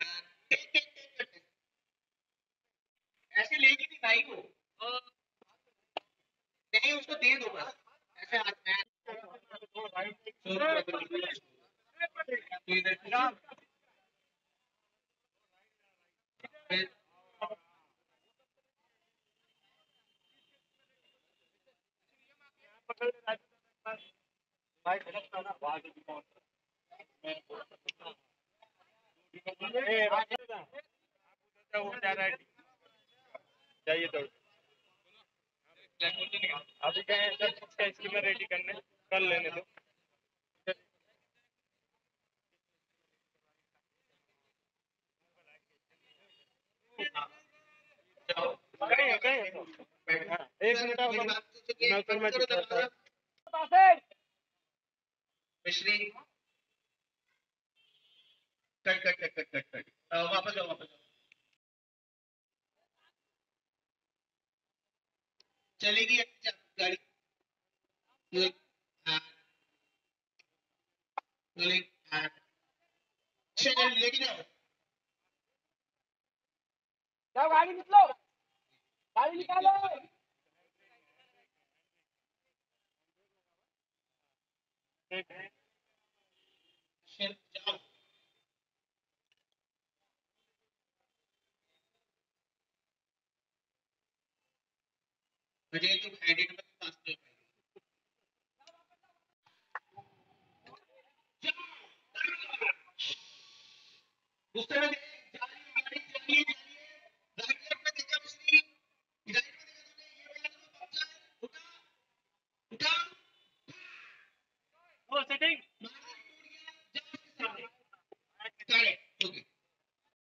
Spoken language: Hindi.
Take, take, take, take. ऐसे लेगी नहीं भाई को। नहीं उसको दे दो बस। ऐसे हाथ में तू इधर कुछ- फिर- जाइए तो अभी कहें सर इसका स्कीमर रेडी करने कर लेने दो कहीं कहीं हाँ, एक मिनट सुनिए, मैं मिश्री cut cut cut cut cut cut. वापस जाओ वापस जाओ। चलेगी अच्छा गाड़ी। हाँ। हाँ। चलो, लेके जाओ। जाओ, गाड़ी निकलो। गाड़ी निकालो। ठीक है चल जाओ मुझे तुम एडिट में पास कर उस तरह से जा रही गाड़ी चल रही जा रही राइट लेफ़्ट में उठा marketing